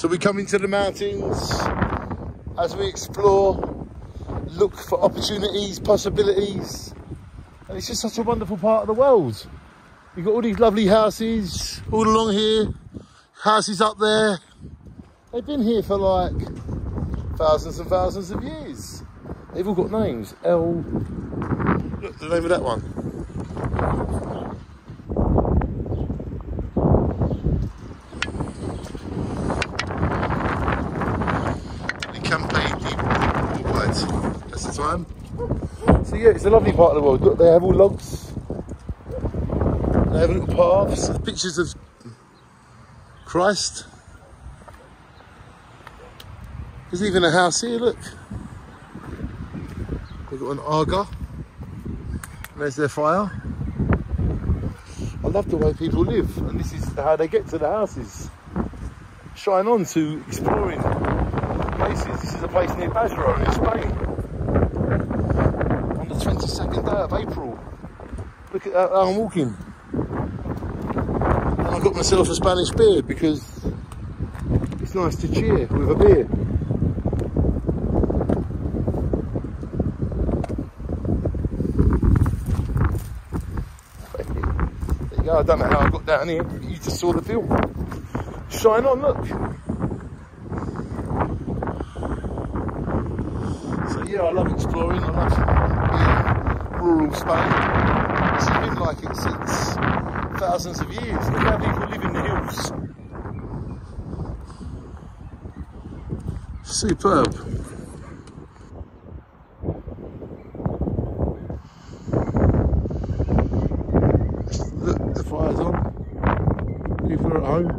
So we come into the mountains as we explore, look for opportunities, possibilities. And it's just such a wonderful part of the world. You've got all these lovely houses all along here, houses up there. They've been here for like thousands and thousands of years. They've all got names. L. Look, the name of that one. That's the time. So yeah, it's a lovely part of the world. Look, they have all logs. They have little paths, pictures of Christ. There's even a house here, look. They've got an Aga. There's their fire. I love the way people live, and this is how they get to the houses. Shine on to exploring This is a place near Baza in Spain. On the 22nd day of April. Look at how I'm walking. And I've got myself a Spanish beer because it's nice to cheer with a beer. There you go, I don't know how I got down here. You just saw the film. Shine on, look. Yeah, I love exploring. I love yeah, rural Spain. It's been like it since thousands of years. Look how people live in the hills. Superb. Look, the fire's on. People are at home.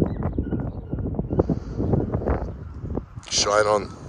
Shine on.